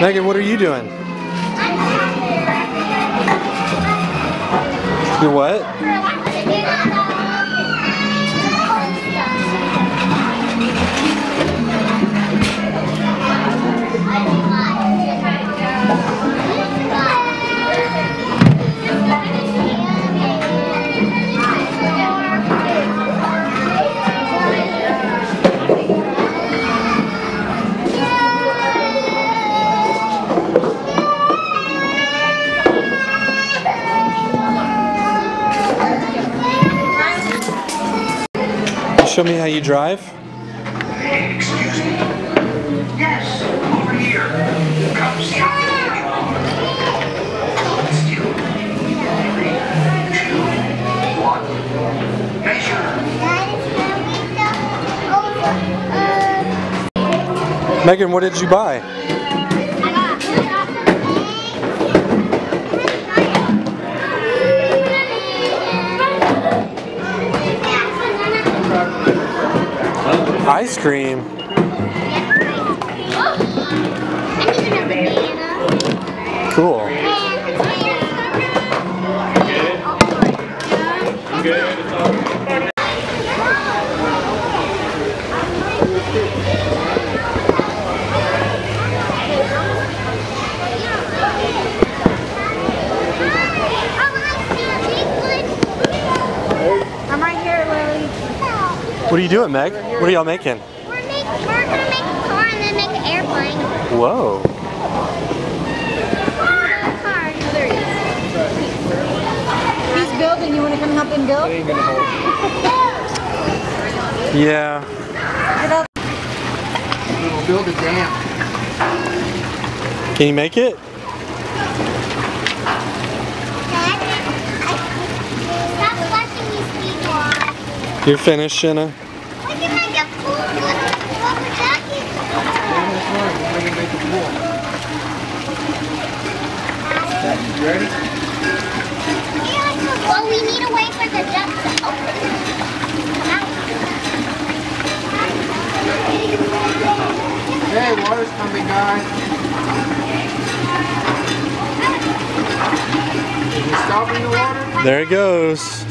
Megan, what are you doing? You're what? Show me how you drive. Excuse me? Yes, over here. Come see. Megan, what did you buy? Ice cream. Cool. What are you doing, Meg? What are y'all making? We're, make, we're gonna make a car and then make an airplane. Whoa. He's building. You want to come help him build? Yeah. We'll build a dam. Can you make it? Stop watching me speed walk. You're finished, Shanna. You ready? Well, we need to wait for the to open. Hey, water's coming, guys. Is it stopping the water? There it goes.